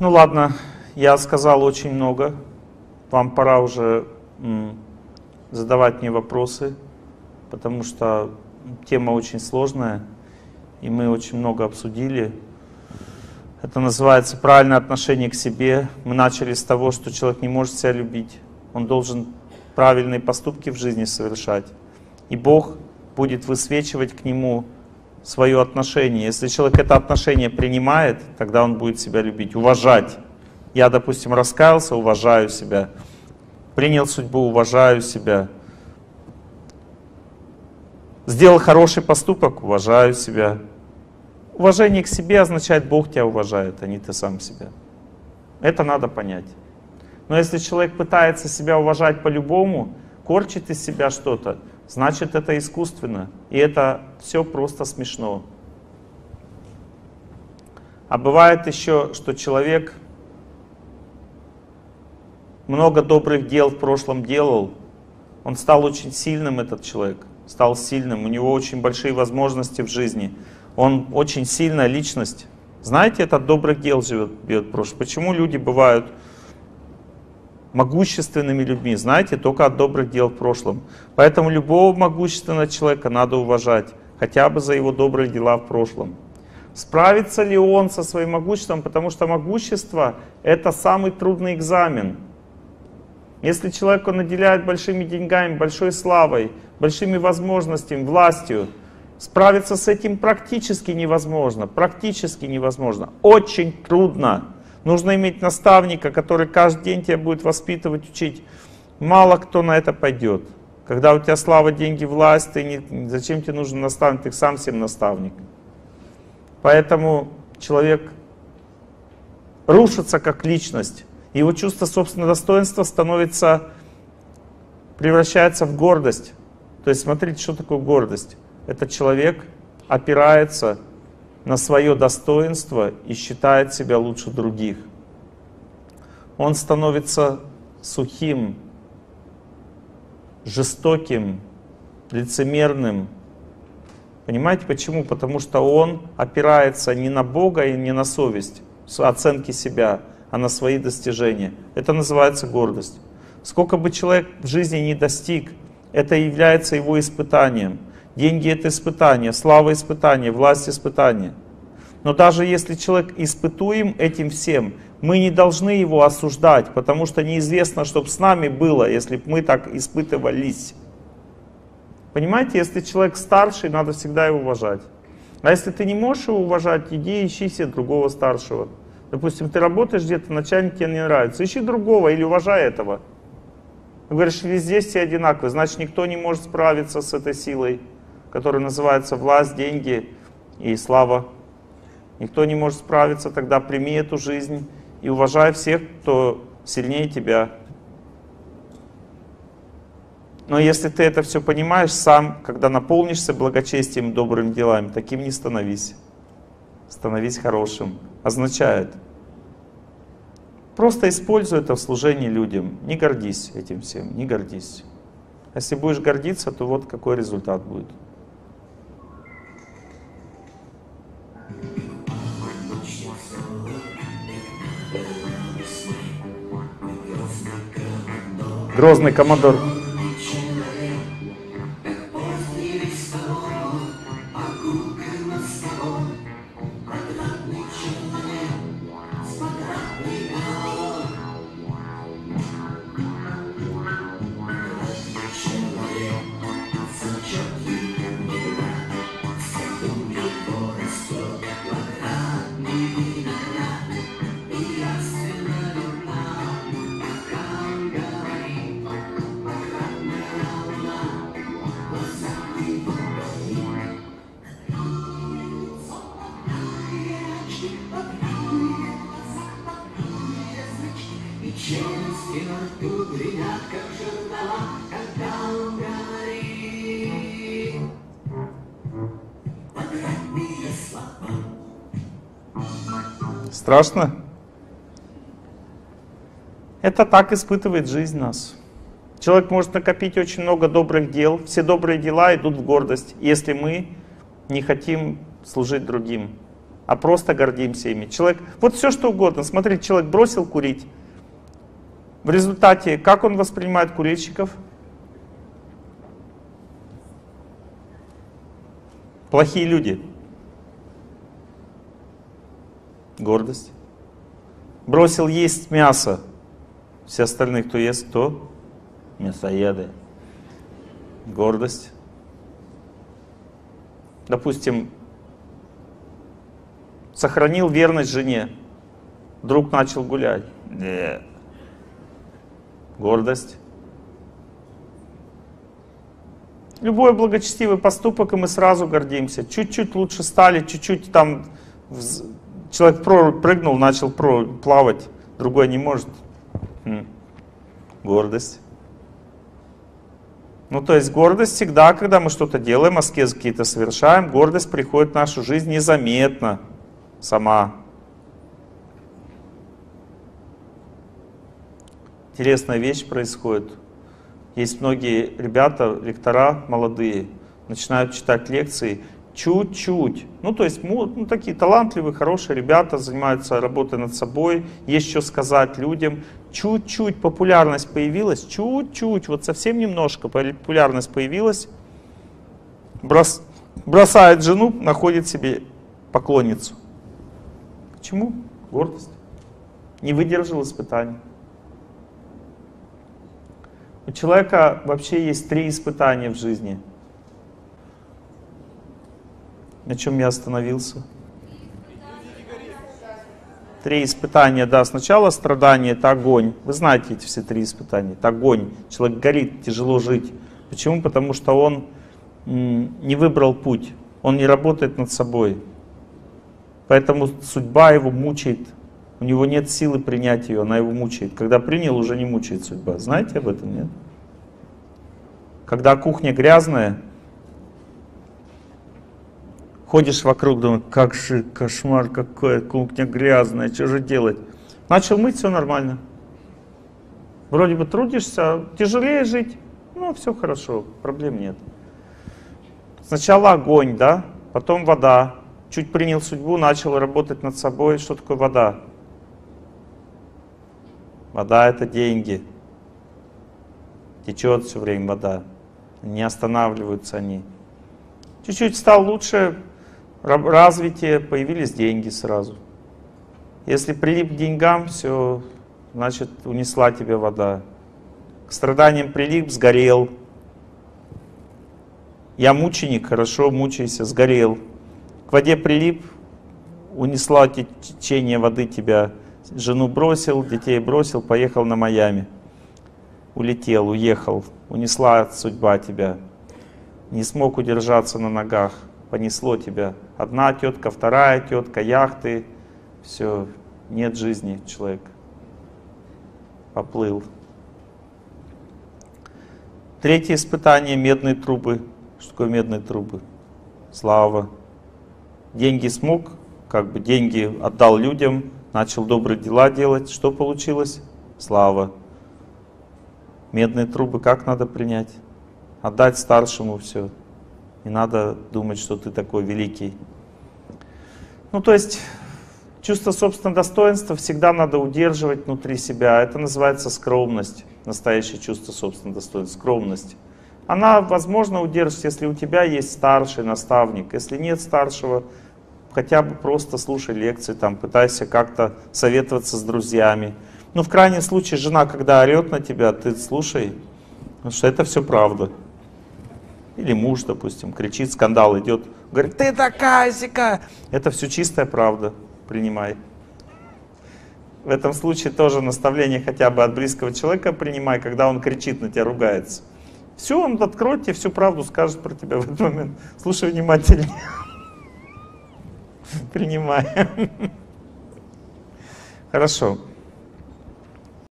Ну ладно, я сказал очень много. Вам пора уже задавать мне вопросы, потому что тема очень сложная, и мы очень много обсудили. Это называется правильное отношение к себе. Мы начали с того, что человек не может себя любить. Он должен правильные поступки в жизни совершать. И Бог будет высвечивать к нему свое отношение. Если человек это отношение принимает, тогда он будет себя любить, уважать. Я, допустим, раскаялся, уважаю себя. Принял судьбу, уважаю себя. Сделал хороший поступок, уважаю себя. Уважение к себе означает, Бог тебя уважает, а не ты сам себя. Это надо понять. Но если человек пытается себя уважать по-любому, корчит из себя что-то, значит это искусственно. И это все просто смешно. А бывает еще, что человек много добрых дел в прошлом делал, он стал очень сильным, этот человек, стал сильным, у него очень большие возможности в жизни, он очень сильная личность. Знаете, этот добрых дел живет, бьет в прошлом. Почему люди бывают могущественными людьми, знаете, только от добрых дел в прошлом. Поэтому любого могущественного человека надо уважать, хотя бы за его добрые дела в прошлом. Справится ли он со своим могуществом, потому что могущество — это самый трудный экзамен. Если человека наделяют большими деньгами, большой славой, большими возможностями, властью, справиться с этим практически невозможно, практически невозможно, очень трудно. Нужно иметь наставника, который каждый день тебя будет воспитывать, учить. Мало кто на это пойдет. Когда у тебя слава, деньги, власть, ты не, зачем тебе нужен наставник? Ты сам всем наставник. Поэтому человек рушится как личность. Его чувство собственного достоинства становится, превращается в гордость. То есть смотрите, что такое гордость. Этот человек опирается на свое достоинство и считает себя лучше других. Он становится сухим, жестоким, лицемерным. Понимаете почему? Потому что он опирается не на Бога и не на совесть, оценки себя, а на свои достижения. Это называется гордость. Сколько бы человек в жизни не достиг, это является его испытанием – Деньги — это испытание, слава — испытание, власть — испытание. Но даже если человек испытуем этим всем, мы не должны его осуждать, потому что неизвестно, что бы с нами было, если бы мы так испытывались. Понимаете, если человек старший, надо всегда его уважать. А если ты не можешь его уважать, иди ищи себе другого старшего. Допустим, ты работаешь где-то, начальник тебе не нравится, ищи другого или уважай этого. Говоришь, везде все одинаковые, значит никто не может справиться с этой силой который называется власть, деньги и слава. Никто не может справиться, тогда прими эту жизнь и уважай всех, кто сильнее тебя. Но если ты это все понимаешь сам, когда наполнишься благочестием, добрыми делами, таким не становись. Становись хорошим. Означает, просто используй это в служении людям. Не гордись этим всем, не гордись. Если будешь гордиться, то вот какой результат будет. Грозный командор. Страшно? Это так испытывает жизнь нас. Человек может накопить очень много добрых дел. Все добрые дела идут в гордость, если мы не хотим служить другим. А просто гордимся ими. Человек, вот все что угодно. Смотрите, человек бросил курить. В результате, как он воспринимает курильщиков? Плохие люди. Гордость. Бросил есть мясо. Все остальные, кто ест, кто? Мясоеды. Гордость. Допустим, сохранил верность жене. Друг начал гулять. Нет. Гордость. Любой благочестивый поступок, и мы сразу гордимся. Чуть-чуть лучше стали, чуть-чуть там человек прыгнул, начал плавать, другой не может. Гордость. Ну, то есть гордость всегда, когда мы что-то делаем, аскезы какие-то совершаем, гордость приходит в нашу жизнь незаметно сама. Интересная вещь происходит. Есть многие ребята, лектора молодые, начинают читать лекции чуть-чуть. Ну, то есть, ну, такие талантливые, хорошие ребята, занимаются работой над собой, есть что сказать людям. Чуть-чуть популярность появилась, чуть-чуть, вот совсем немножко популярность появилась. Брос, бросает жену, находит себе поклонницу. Почему? Гордость. Не выдержал испытаний. У человека вообще есть три испытания в жизни. На чем я остановился? Три испытания, да. Сначала страдание, это огонь. Вы знаете эти все три испытания. Это огонь. Человек горит, тяжело жить. Почему? Потому что он не выбрал путь. Он не работает над собой. Поэтому судьба его мучает. У него нет силы принять ее, она его мучает. Когда принял, уже не мучает судьба. Знаете об этом, нет? Когда кухня грязная, ходишь вокруг, думаешь, как же кошмар какой, кухня грязная, что же делать? Начал мыть, все нормально. Вроде бы трудишься, тяжелее жить, ну все хорошо, проблем нет. Сначала огонь, да, потом вода, чуть принял судьбу, начал работать над собой. Что такое вода? Вода это деньги. Течет все время вода. Не останавливаются они. Чуть-чуть стал лучше, развитие, появились деньги сразу. Если прилип к деньгам, все, значит унесла тебя вода. К страданиям прилип, сгорел. Я мученик, хорошо, мучайся, сгорел. К воде прилип, унесла течение воды тебя. Жену бросил, детей бросил, поехал на Майами. Улетел, уехал, унесла судьба тебя. Не смог удержаться на ногах, понесло тебя. Одна тетка, вторая тетка, яхты, все, нет жизни человек. Поплыл. Третье испытание – медные трубы. Что такое медные трубы? Слава деньги смог, как бы деньги отдал людям, начал добрые дела делать. Что получилось? Слава. Медные трубы как надо принять? Отдать старшему все. Не надо думать, что ты такой великий. Ну, то есть, чувство собственного достоинства всегда надо удерживать внутри себя. Это называется скромность. Настоящее чувство собственного достоинства. Скромность. Она, возможно, удержится, если у тебя есть старший наставник. Если нет старшего, хотя бы просто слушай лекции, там, пытайся как-то советоваться с друзьями. Ну, в крайнем случае, жена, когда орет на тебя, ты слушай, потому что это все правда. Или муж, допустим, кричит, скандал идет, говорит, ты такая сика. Это все чистая правда, принимай. В этом случае тоже наставление хотя бы от близкого человека принимай, когда он кричит на тебя, ругается. Все, он откроет тебе всю правду, скажет про тебя в этот момент. Слушай внимательнее. Принимаем. Хорошо.